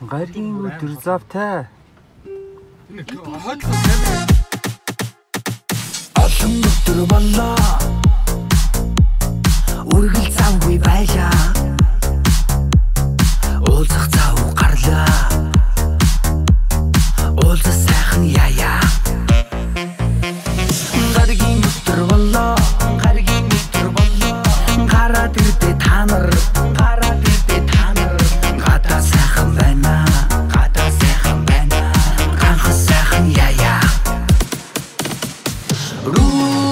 Гарын өдөр завтай. Олон өдөр боллоо. Үргэл завгүй байлаа. Уулзах зав гарлаа. Уулзах сайхан яяа. Гаргийн өдөр боллоо. Гаргийн өдөр боллоо. Гараад ирдэ та нар Rule